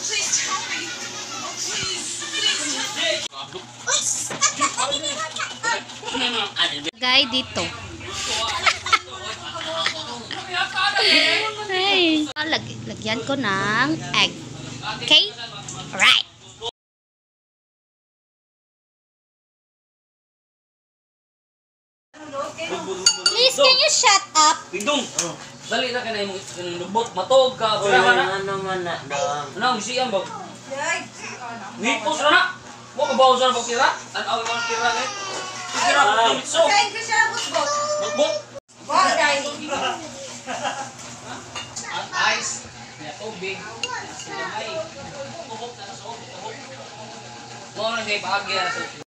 Please tell me. Oh, please. Please. Guy dito. Ay. Lag lagyan ko ng egg. Okay? Right. Please, can you shut up? Ding dong. Dali na ka na yung lubot, matog ka, pirahan na. ano man na daw. Ano ang siyang ba? Nipos na na! Mo ka bawa sa pagtira? Ang awin mo ang tira na eh. Tira ko ng mitso. Bukbuk! At ice, kaya tubig, sila may. Tuhok na sa tuhok. Mo na siya ipahagi na sa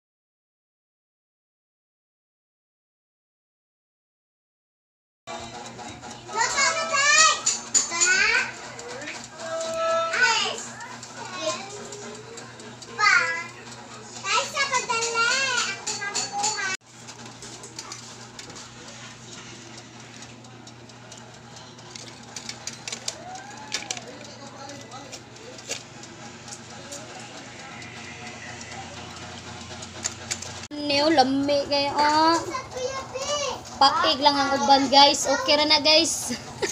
Neo, lami kayo. Oh. Paig lang ang uban, guys. Okay ra na, guys.